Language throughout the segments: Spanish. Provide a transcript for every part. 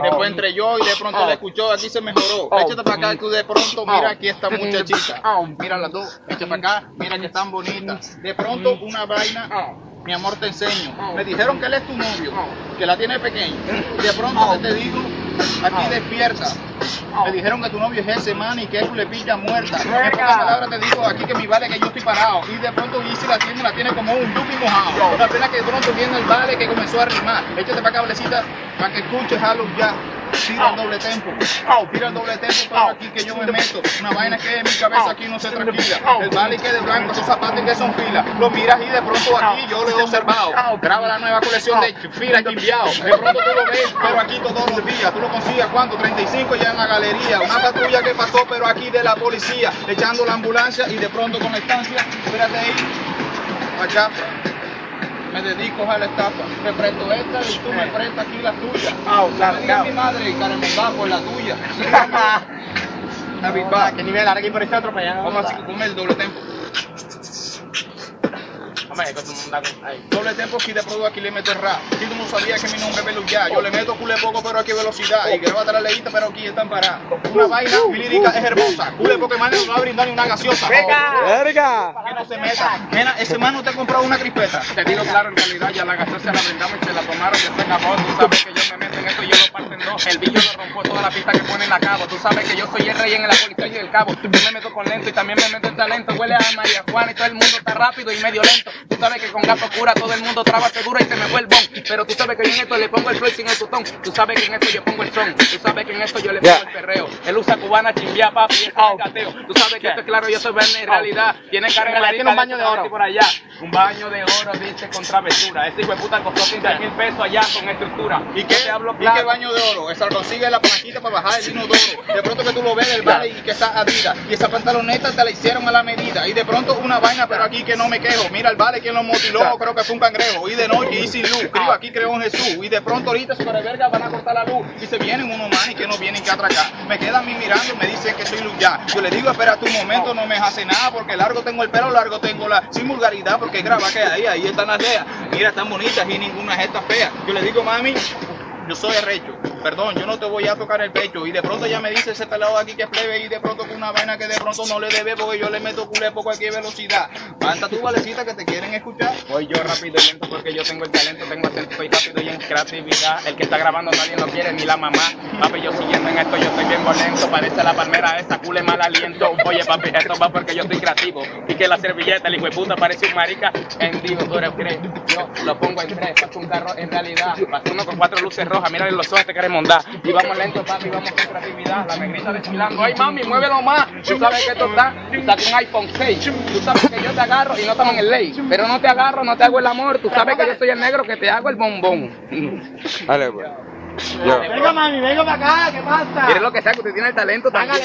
Después entré yo y de pronto le escuchó, aquí se mejoró. Échate para acá, tú de pronto, mira aquí esta muchachita. Mira las dos, échate para acá, mira que están bonitas. De pronto una vaina, mi amor te enseño. Me dijeron que él es tu novio, que la tiene pequeña. De pronto te digo, aquí despierta. Me dijeron que tu novio es ese man y que es le pilla muerta. En pocas palabras te digo aquí que mi vale que yo estoy parado. Y de pronto Easy la tiene, la tiene como un dupi mojado. La pena que de pronto viene el vale que comenzó a rimar. Échate para cablecita, para que escuches algo ya. Tira el doble tempo, tira el doble tempo, pero aquí que yo me meto. Una vaina que en mi cabeza aquí no se tranquila. El vale que de blanco, esos zapatos que son filas. Lo miras y de pronto aquí yo lo he observado. Graba la nueva colección de fila enviado. De pronto tú lo ves, pero aquí todos los días. Tú lo consigues cuánto? 35 ya en la galería. Una patrulla que pasó, pero aquí de la policía. Echando la ambulancia y de pronto con la estancia. Espérate ahí. Acá me dedico a la estafa. Te presto esta y tú me prestas aquí la tuya. Ah, claro, me claro. mi madre y caramba por la tuya. David, va. ¿Qué nivel? Ahora aquí por este otro para allá. Vamos a comer el doble tempo. Hombre, con un dato. Ahí. Doble tempo aquí de pronto aquí le meto el rap. Si tú no sabías que mi nombre es Beluya, yo le meto culé poco pero aquí velocidad. Y graba la leíta pero aquí están paradas. Una vaina, mi lírica es hermosa. Culé porque man no va a brindar ni una gaseosa. ¡Verga! Que no se meta. Mira, ese man no te ha comprado una crispeta. Te digo claro, en realidad ya la gaseosa la brindamos y se la tomaron, ya se acabó. Tú sabes que yo me meto en esto y yo lo parto en dos. El bicho lo rompo toda la pista que pone en la cabo. Tú sabes que yo soy el rey en la policía y el cabo. Yo me meto con lento y también me meto en talento. Huele a María Juana y todo el mundo está rápido y medio lento. Tú sabes que con gato cura todo el mundo traba segura y se me fue el bon. Pero tú sabes que yo en esto le pongo el flow sin el tutón. Tú sabes que en esto yo pongo el son. Tú sabes que en esto yo le pongo el perreo. Él usa cubana, chimbia, papi, el gateo. Tú sabes que esto es claro, yo soy verde en realidad. Tiene carga Tiene un baño de oro. por allá. Un baño de oro, dice, con travesura. Ese hijo de puta costó 15 mil pesos allá con estructura. ¿Y qué, te hablo ¿Y qué baño de oro? Esa consigue la palanquita para bajar el vino de oro. De pronto que tú lo ves el vale y que está Adidas. Y esa pantaloneta te la hicieron a la medida. Y de pronto una vaina, pero aquí que no me quejo. Mira el vale quien lo motiló, creo que fue un cangrejo. Y de noche y sin luz. Creo aquí creo en Jesús. Y de pronto ahorita sobre verga van a cortar la luz. Y se vienen unos manes que no vienen que atracar. Me quedan a mí mirando y me dicen que soy luz ya. Yo le digo, espera tu momento, no me hace nada. Porque largo tengo el pelo, largo tengo la. Sin vulgaridad, porque graba que ahí, ahí están las leas. Mira, están bonitas y ninguna es esta fea. Yo le digo, mami, yo soy arrecho, perdón, yo no te voy a tocar el pecho. Y de pronto ya me dice ese pelado aquí que es plebe y de pronto con una vaina que de pronto no le debe porque yo le meto culé por cualquier velocidad. Falta tu valecita que te quieren escuchar. Voy yo rápido y lento porque yo tengo el talento, tengo acento, soy rápido y en creatividad. El que está grabando nadie lo quiere, ni la mamá. Papi, yo siguiendo en esto, yo estoy bien lento. Parece la palmera esa, cule mal aliento. Oye, papi, esto va porque yo estoy creativo. Y que la servilleta, el hijo de puta, parece un marica. En digo, tú eres. Yo lo pongo en tres, paso un carro en realidad. Paso uno con cuatro luces rojas, mira los ojos, te querés Y vamos lento, papi, vamos con creatividad. La negrita desfilando. Ay, mami, muévelo más. Tú sabes que esto está, con un iPhone 6. Tú sabes que yo te agarro y no estamos en el ley. Pero no te agarro, no te hago el amor. Tú sabes que yo soy el negro que te hago el bombón. Dale, pues. Yo. Venga, mami, venga para acá, ¿qué pasa? Mire lo que sea, que usted tiene el talento también.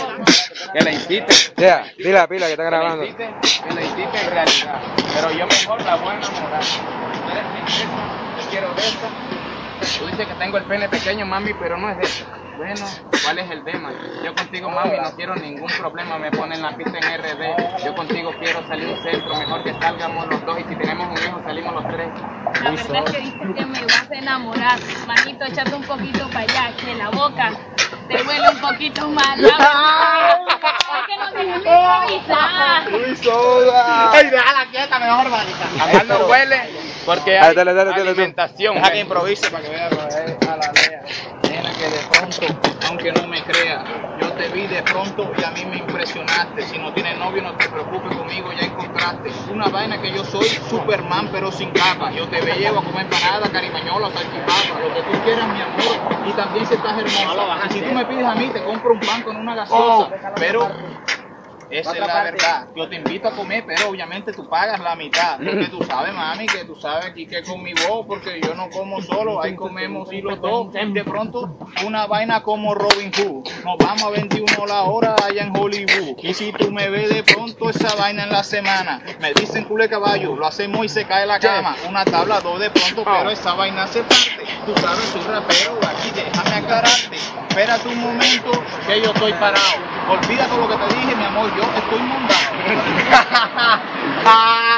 Que le insiste. Ya, dile a pila que está Que grabando. insiste, que le insiste en realidad. Pero yo mejor la voy a enamorar. Tú eres princesa, quiero de. Tú dices que tengo el pene pequeño, mami, pero no es de eso. Bueno, ¿cuál es el tema? Yo contigo, mami, no quiero ningún problema. Me ponen la pista en RD. Yo contigo quiero salir un centro. Mejor que salgamos los dos. Y si tenemos un hijo, salimos los tres. La verdad es que dices que me vas a enamorar. Manito, échate un poquito para allá, que la boca te huele un poquito más. Es que no tienes que improvisar. ¡Uy, soda! ¡Ey, déjala quieta, mejor, marica! Acá no huele porque Dale, hay dale, dale, dale, alimentación. Deja que improvise para que vea a la lea. Nena que de pronto, aunque no me crea, yo te vi de pronto y a mí me impresionaste. Si no tienes novio, no te preocupes conmigo, ya encontraste. Una vaina que yo soy Superman, pero sin capa. Yo te llevo a comer empanada, carimañola, salchipapa, lo que tú quieras, mi amor. Y también si estás hermosa. Y si tú me pides a mí, te compro un pan con una gaseosa. Pero esa es la verdad. Yo te invito a comer, pero obviamente tú pagas la mitad. Porque tú sabes, mami, que tú sabes aquí que con mi voz, porque yo no como solo, ahí comemos y los dos. De pronto, una vaina como Robin Hood. Nos vamos a 21 la hora allá en Hollywood. Y si tú me ves de pronto esa vaina en la semana, me dicen cule caballo, lo hacemos y se cae la cama. Una tabla, dos de pronto, pero esa vaina se parte. Tú sabes, soy rapero, aquí déjame aclararte. Espérate un momento que yo estoy parado. Olvida todo lo que te dije, mi amor, yo estoy montado.